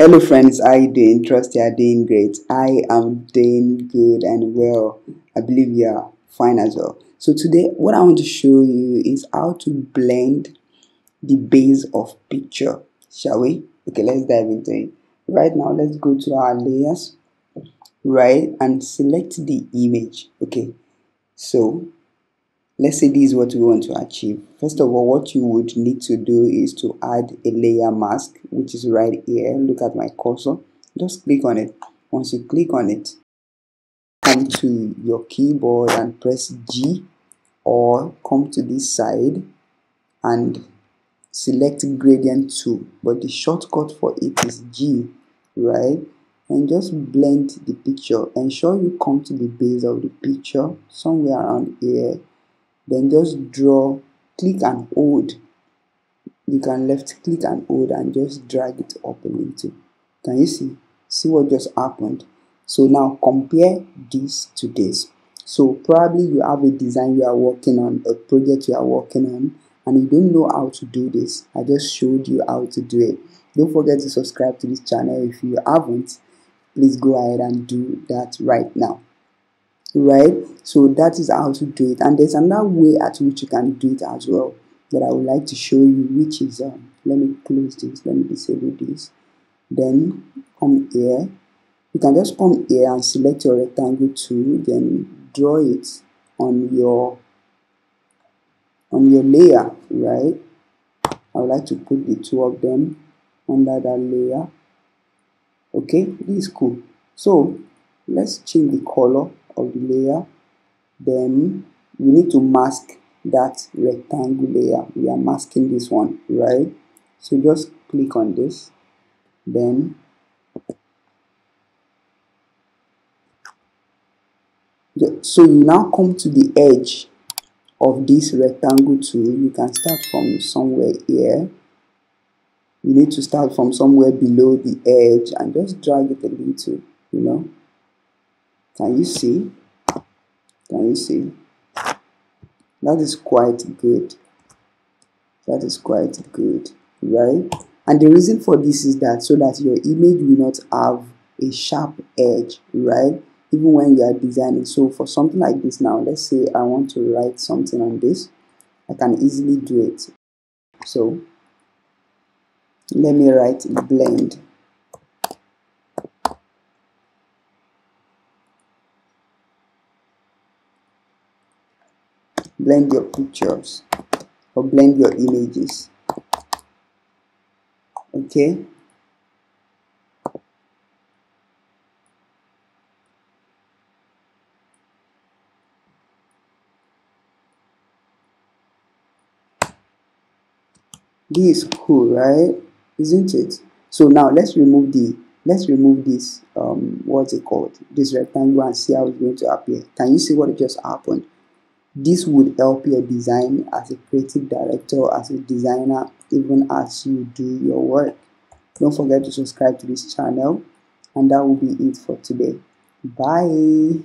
Hello friends, how are you doing? Trust you are doing great. I am doing good and well. I believe you are fine as well. So today what I want to show you is how to blend the base of picture. Shall we? Okay, let's dive into it. Right now, let's go to our layers, right, and select the image. Okay, so let's say this is what we want to achieve. First of all what you would need to do is to add a layer mask which is right here. Look at my cursor. Just click on it. Once you click on it come to your keyboard and press G or come to this side and select gradient tool but the shortcut for it is G right? And just blend the picture. Ensure you come to the base of the picture somewhere around here then just draw click and hold. You can left click and hold and just drag it up a little. Can you see? See what just happened? So now compare this to this. So probably you have a design you are working on a project you are working on and you don't know how to do this. I just showed you how to do it. Don't forget to subscribe to this channel if you haven't. Please go ahead and do that right now right? So that is how to do it. And there's another way at which you can do it as well that i would like to show you which is um let me close this. Let me disable this. Then come here. You can just come here and select your rectangle tool then draw it on your on your layer right? I would like to put the two of them under that layer. Okay this is cool. So let's change the color of the layer then we need to mask that rectangle layer. We are masking this one right? So just click on this then so you now come to the edge of this rectangle tool. You can start from somewhere here. You need to start from somewhere below the edge and just drag it a little you know can you see? Can you see? That is quite good. That is quite good, right? And the reason for this is that so that your image will not have a sharp edge, right? Even when you are designing. So for something like this now, let's say I want to write something on this, I can easily do it. So let me write blend blend your pictures or blend your images. Okay? This is cool right? Isn't it? So now let's remove the let's remove this um what's it called? This rectangle and see how it's going to appear. Can you see what just happened this would help your design as a creative director, as a designer, even as you do your work. Don't forget to subscribe to this channel and that will be it for today. Bye.